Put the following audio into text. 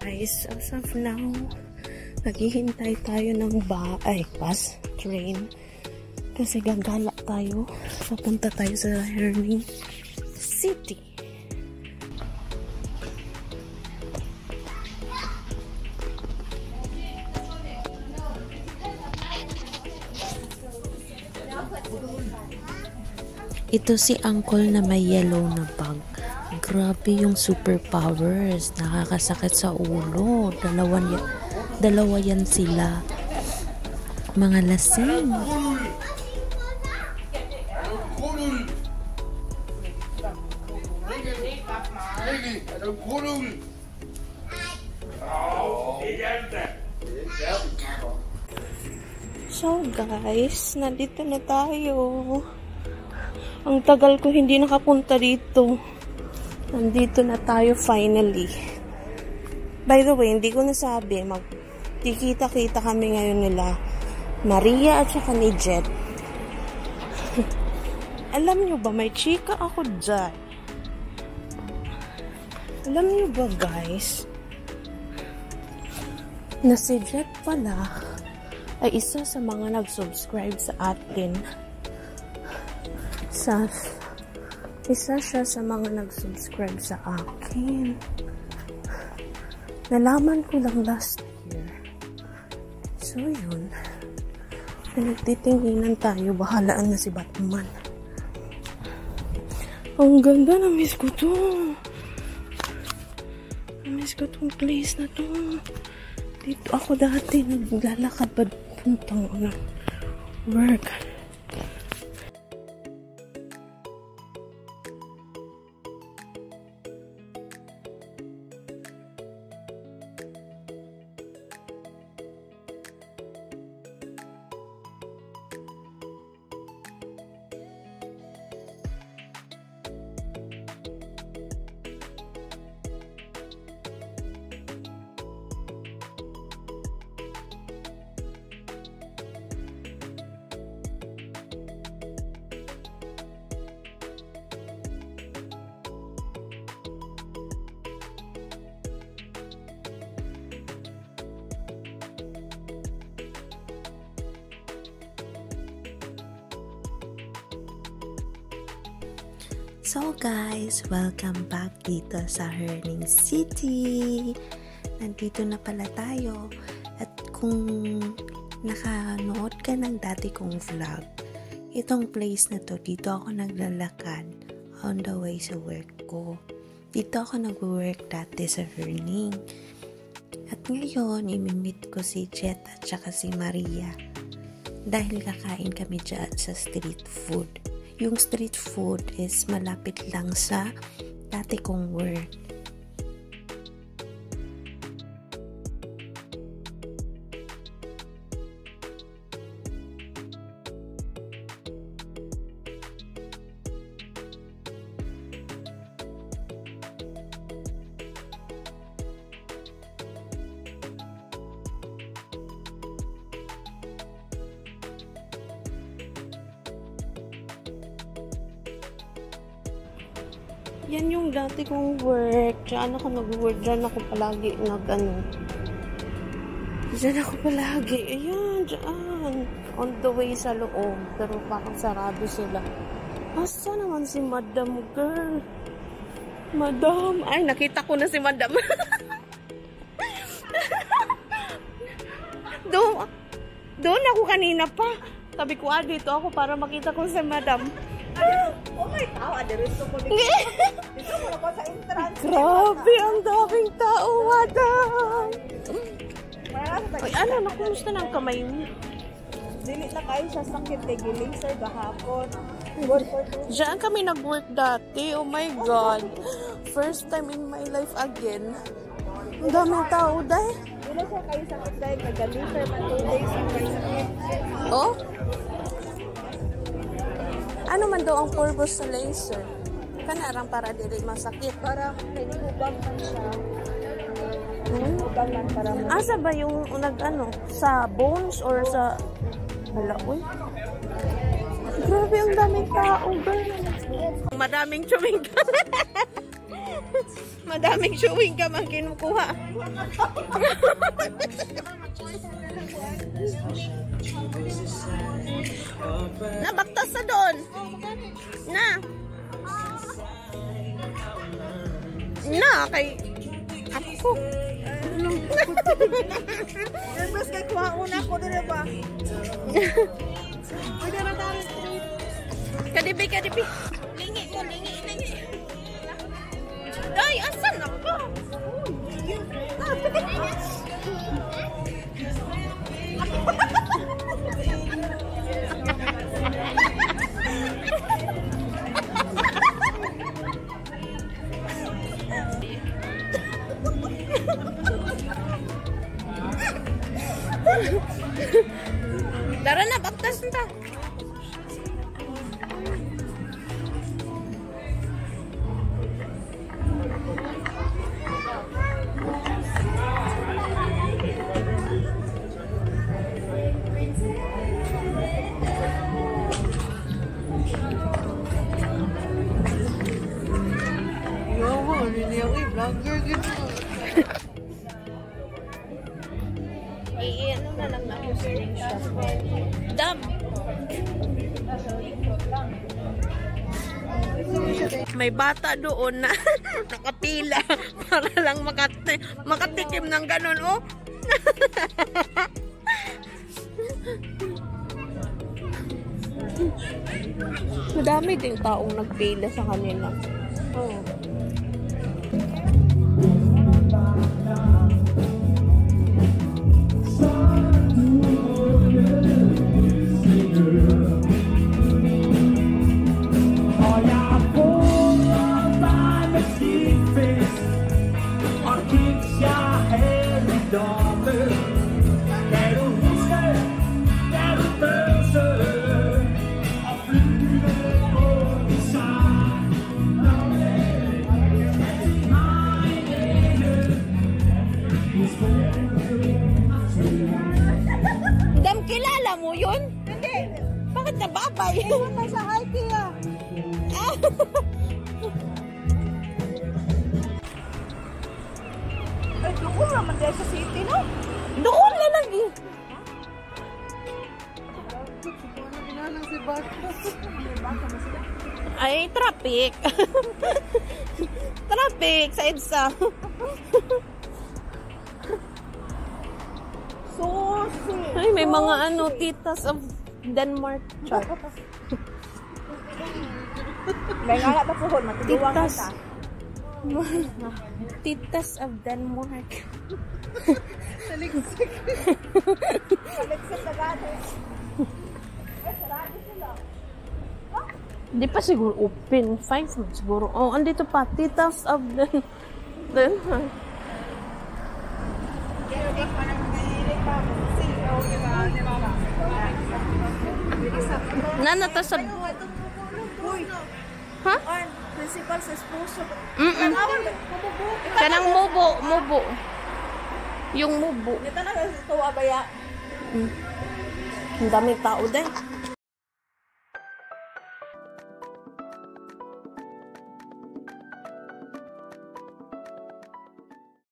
guys, as of now, naghihintay tayo ng ba ay, bus, train. Kasi gagala tayo. Papunta tayo sa Herning City. Ito si uncle na may yellow na bag. Grabe yung superpowers. Nakakasakit sa ulo. Dalawa, dalawa yan sila. Mga lasing. So guys, nandito na tayo. Ang tagal ko hindi nakapunta dito. Nandito na tayo finally. By the way, hindi ko nasabi, mag kikita-kita kami ngayon nila Maria at saka ni Jet. Alam nyo ba, may chika ako dyan. Alam nyo ba guys, na si Jet pala ay isa sa mga nag-subscribe sa atin sa isa siya sa mga nag-subscribe sa akin. Nalaman ko lang last year. So, yun. Pinagtitinginan tayo. Bahalaan na si Batman. Ang ganda. Na-miss ko to. Na-miss ko tong place na to. Dito ako dati naglalakad pa puntang ano, work. So guys, welcome back dito sa Herning City. Nandito na pala tayo. At kung nakanood ka ng dati kong vlog, itong place na to, dito ako naglalakad on the way sa work ko. Dito ako nag-work dati sa Herning. At ngayon, imimit ko si Jet at saka si Maria. Dahil kakain kami dyan sa street food yung street food is malapit lang sa dati kong work. Yan yung dati kong work. Diyan ako nag-work. Diyan ako palagi nag ano. Diyan ako palagi. Ayan, diyan. On the way sa loob. Pero parang sarado sila. Asa naman si madam girl? Madam. Ay, nakita ko na si madam. doon, doon ako kanina pa. Sabi ko, ah, dito ako para makita ko si madam. Oh my tao, adereso ko dito. Dito mo ako sa entrance. Grabe, ang daming tao, madam. Ay, ano, nakumusta ng kamay mo? Dili na kayo sa sakit kay giling sir two. Diyan kami nag-work dati. Oh my God. First time in my life again. Ang daming tao dahil. Dili siya kayo sakit dahil kagaling sir kayo sakit. Oh? Ano man daw ang purpose sa laser? Kanarang para dili masakit. Para hinihubang man siya. Hmm? Lang para mo. Asa ba yung nag ano? Sa bones or sa... Hala, uy. Grabe, ang daming tao, girl. Madaming chumingka. Madaming chewing gum ang kinukuha. Nabaktas sa doon. Na. Na, kay... Ako. Mas kay kuha una ko dire ba? Pwede na tayo. Kadibi, kadibi. Lingi Yo, hindi ako vlogger gito. I-ano na lang ako screenshot. Dam! May bata doon na nakapila para lang makati makatikim ng ganun, oh. Madami ding taong nagpila sa kanila. Oh. Mo yun? Hindi. Bakit nababay? Ewan tayo sa Haiti ah. Ay, doon naman tayo sa city, no? Doon na lang eh. Ay, traffic. traffic sa EDSA. Ay, may mga ano, titas of Denmark. Char. May nga na pa puhon, matuluwang Titas. titas of Denmark. Saligsik. Saligsik na gano'n. Ay, sarado sila. Di pa siguro open. Five man siguro. Oh, andito pa. Titas of Den Denmark. Nanata sa... Ha? principal sa esposo. Mm-mm. Kanang mubo. Mubo. Yung mubo. Ito na, ito abaya. Ang daming tao din.